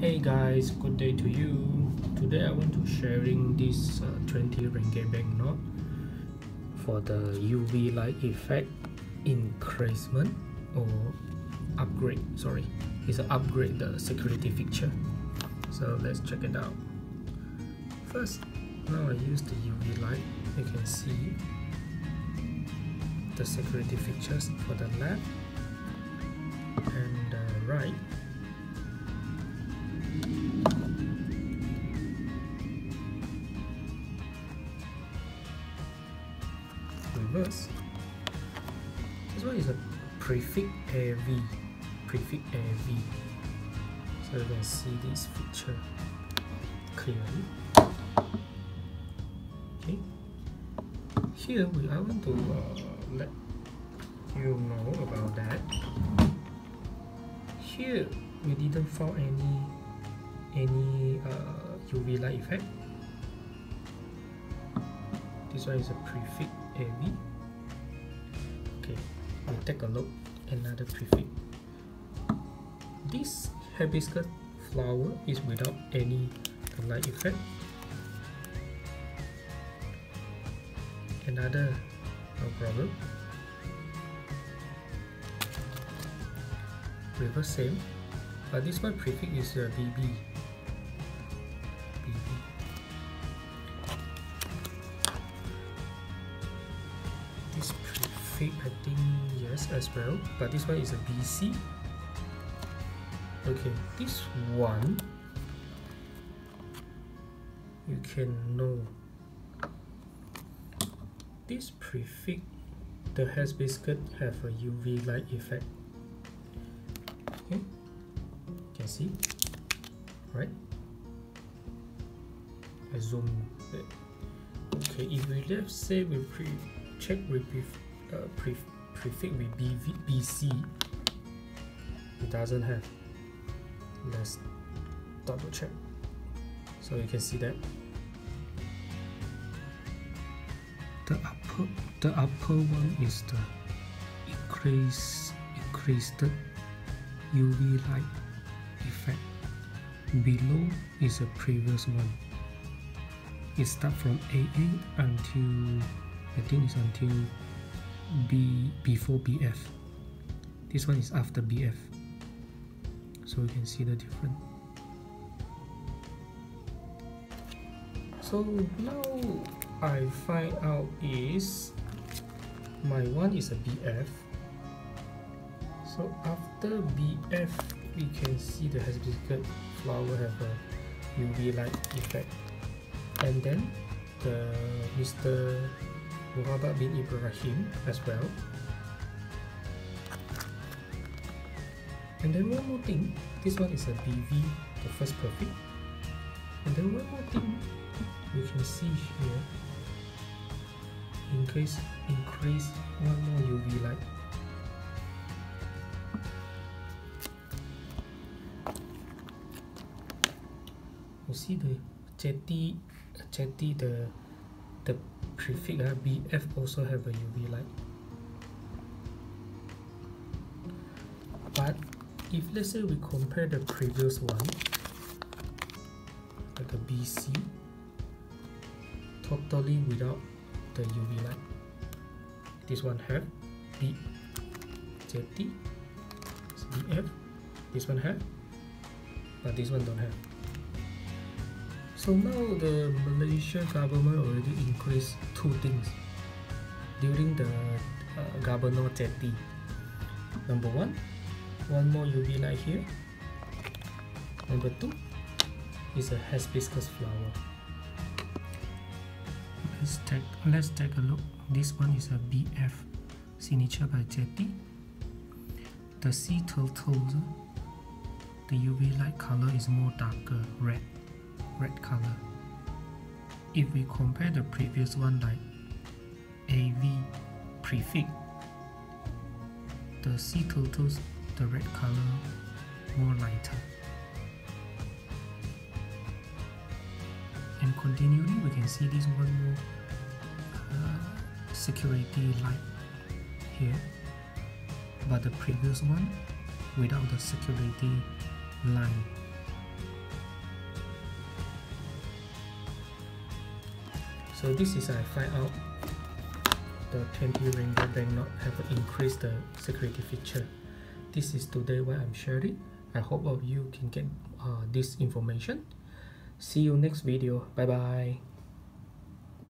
Hey guys, good day to you. Today I want to sharing this uh, 20 ringgit banknote for the UV light effect increasement or upgrade. Sorry, it's an upgrade the security feature. So let's check it out. First, now I use the UV light. You can see the security features for the left and the right this one is a prefix AV prefix AV so you can see this feature clearly. Okay. Here we I want to uh, let you know about that. Here we didn't found any any uh, UV light effect. This one is a prefix AV okay we take a look another prefix. This hibiscus flower is without any light effect. Another no problem. Reverse same but this one prefix is BB BB prefix I think yes as well. But this one is a BC okay this one you can know. This prefix the hibiscus have a UV light effect. Okay you can see right? I zoom it. okay if we let's say we pre check with uh, pre prefix with BV, BC it doesn't have. Let's double check. So you can see that. The upper the upper one is the increase increased UV light effect. Below is a previous one. It start from AA until I think it's until B before BF this one is after BF so you can see the difference. So now I find out is my one is a BF so after BF we can see the hibiscus flower have a UV light effect. And then the Mr. Muhammad bin Ibrahim as well? And then one more thing this one is a BV the first perfect. And then one more thing you can see here. Increase increase one more UV light. You see the Zeti Zeti the the prefix uh, BF also have a UV light. But if let's say we compare the previous one like a BC totally without the UV light. This one have B Zeti BF this one have but this one don't have so now the Malaysia government already increased two things. During the uh, governor Zeti. Number one one more UV light here. Number two is a hibiscus flower. Let's take let's take a look. This one is a BF signature by Zeti. The sea turtles the UV light color is more darker red red color. If we compare the previous one like AV prefix the sea turtles the red color more lighter. And continually we can see this one more uh, security light here. But the previous one without the security line so this is I find out the 20 Rainbow Bank not have increased the security feature. This is today what I'm sharing I hope all of you can get uh, this information. See you next video. Bye bye